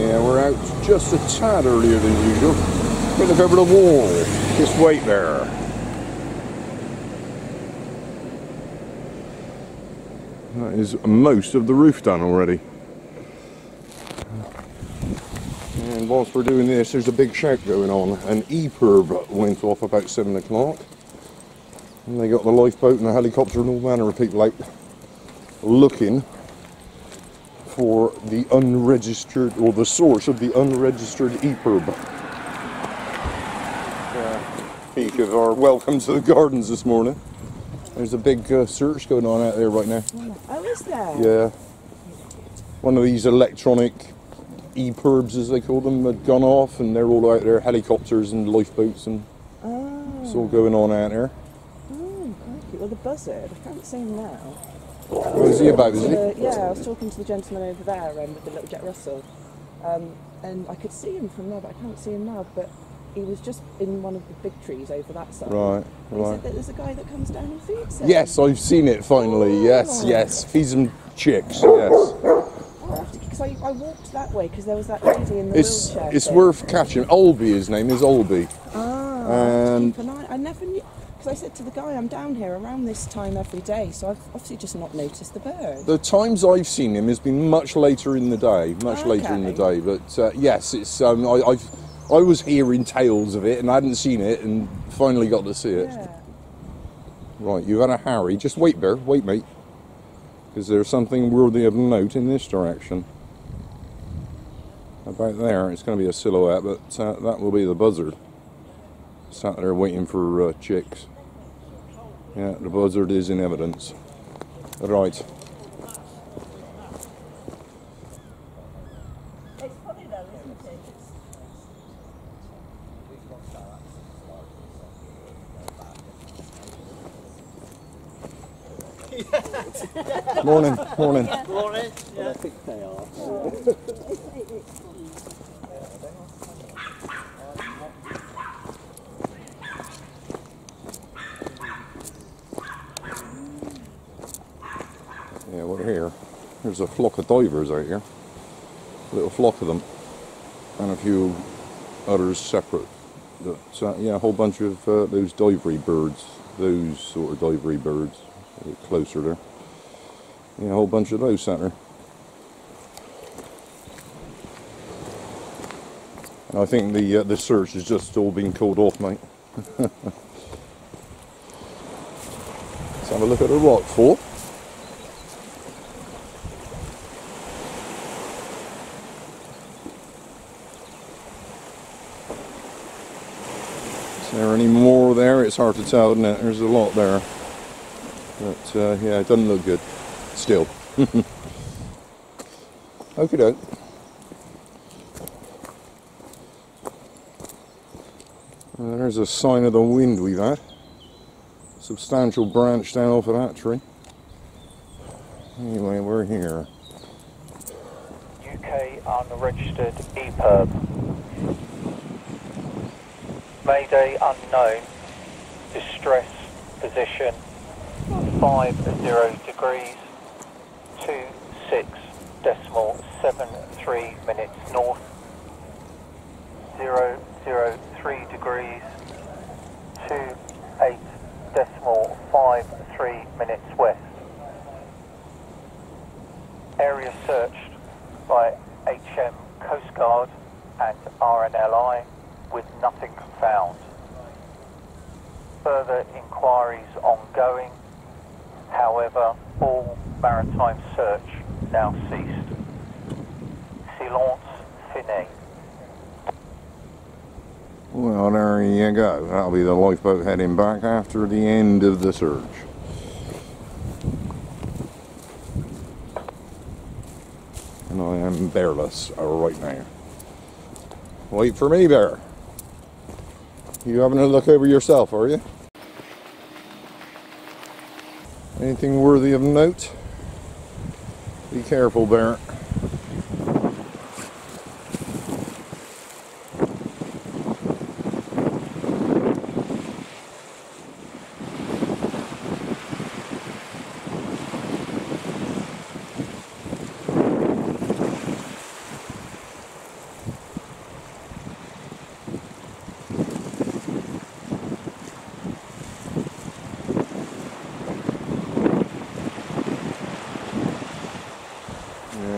Yeah, we're out just a tad earlier than usual. We look over the wall. Just wait there. That is most of the roof done already. And whilst we're doing this, there's a big shout going on. An EPIRB went off about 7 o'clock. And they got the lifeboat and the helicopter and all manner of people out looking for the unregistered, or the source of the unregistered EPIRB. Uh, peek of our welcome to the gardens this morning. There's a big uh, search going on out there right now. Oh, is there? Yeah. One of these electronic EPIRBs, as they call them, had gone off, and they're all out there, helicopters and lifeboats, and Oh, it's all going on out there. oh, crikey. Well, the buzzard, I can't see him now. What is he about, is he? Uh, yeah, I was talking to the gentleman over there um, with the little Jack Russell, um, and I could see him from there, but I can't see him now. But he was just in one of the big trees over that side. Right, And right. said that there's a guy that comes down and feeds him. Yes, I've seen it finally. Yes, Oh. yes. Feeds them chicks. Yes. Because I, I walked that way because there was that lady in the It's wheelchair. it's thing. worth catching. Olby, his name is Olby. Ah, And- keep an eye. I never knew. Because I said to the guy, I'm down here around this time every day, so I've obviously just not noticed the bird. The times I've seen him has been much later in the day, much later in the day. But uh, yes, it's um, I, I've I was hearing tales of it and I hadn't seen it, and finally got to see it. Yeah. Right, you've had a Harry. Just wait, Bear. Wait, mate. Because there's something worthy of note in this direction. About there, it's going to be a silhouette, but uh, that will be the buzzard. Sat there waiting for uh, chicks. Yeah, the buzzard is in evidence. Right. It's funny though, isn't it? Morning, morning. I think they are. Yeah, we're here. There's a flock of divers out here. A little flock of them. And a few others separate. Uh, yeah, a whole bunch of uh, those divery birds. Those sort of divery birds. A closer there. Yeah, a whole bunch of those sat there. And I think the uh, the search has just all been called off, mate. Let's have a look at the rock fall. Is there any more there? It's hard to tell, isn't it? There's a lot there. But uh, yeah, it doesn't look good. Still. okay, doke. Uh, there's a sign of the wind we've had. Substantial branch down off of that tree. Anyway, we're here. UK unregistered EPIRB. Mayday unknown. Distress position 50 degrees 26 decimal 73 minutes north 003 degrees 28 decimal 53 minutes west. Area searched by HM Coast Guard and RNLI with nothing found. Further inquiries ongoing. However, all maritime search now ceased. Silence fini. Well, there you go. That'll be the lifeboat heading back after the end of the search. And I am bearless uh, right now. Wait for me, Bear. You having a look over yourself, are you? Anything worthy of note? Be careful,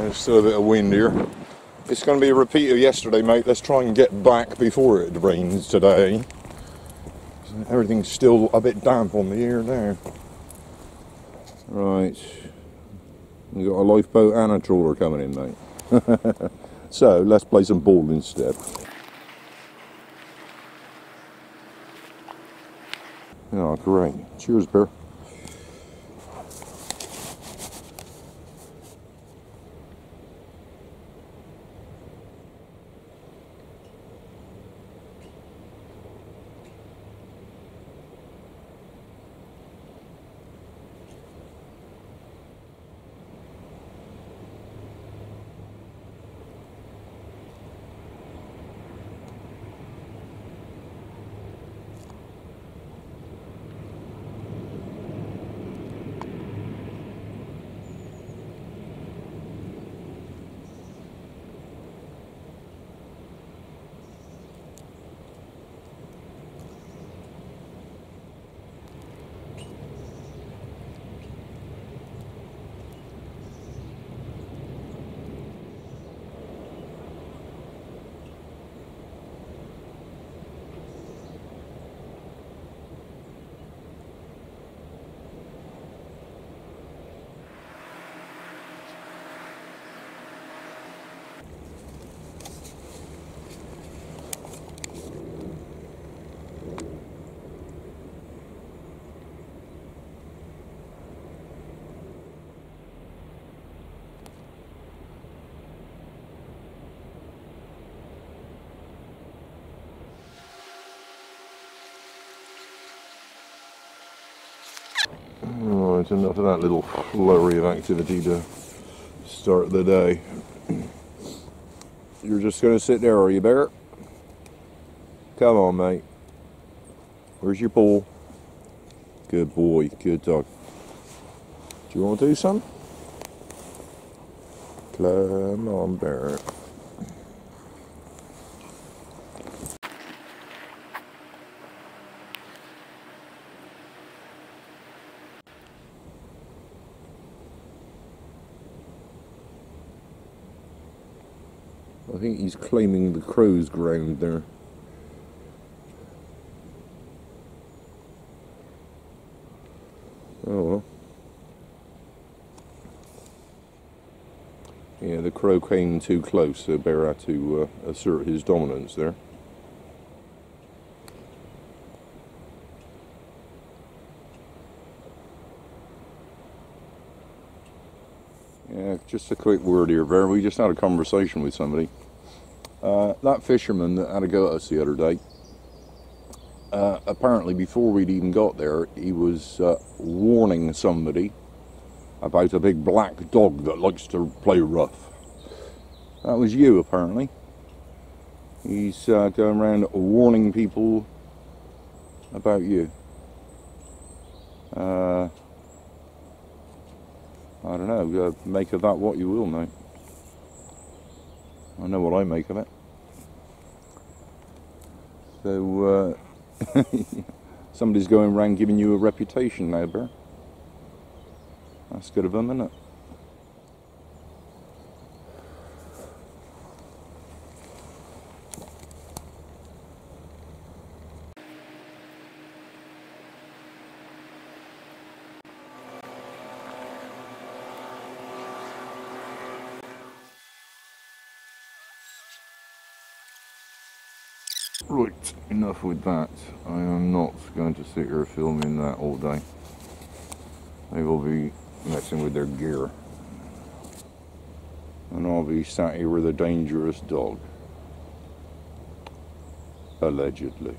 Uh, Bear. Still a bit of wind here. It's going to be a repeat of yesterday, mate. Let's try and get back before it rains today. Everything's still a bit damp on the air now. Right. We've got a lifeboat and a trawler coming in, mate. so let's play some ball instead. Oh, great. Cheers, Bear. Enough of that little flurry of activity to start the day. You're just going to sit there, are you, Bear? Come on, mate. Where's your ball? Good boy, good dog. Do you want to do some? Come on, Bear. Think he's claiming the crow's ground there. Oh well. Yeah, the crow came too close, so Bear had to uh, assert his dominance there. Yeah, just a quick word here, Bear. We just had a conversation with somebody. Uh, that fisherman that had a go at us the other day, uh, apparently before we'd even got there, he was uh, warning somebody about a big black dog that likes to play rough. That was you, apparently. He's uh, going around warning people about you. Uh, I don't know. Make of that what you will, mate. I know what I make of it. So, uh, somebody's going around giving you a reputation now, Bear. That's good of them, isn't it? Right, enough with that. I am not going to sit here filming that all day. They will be messing with their gear. And I'll be sat here with a dangerous dog. Allegedly.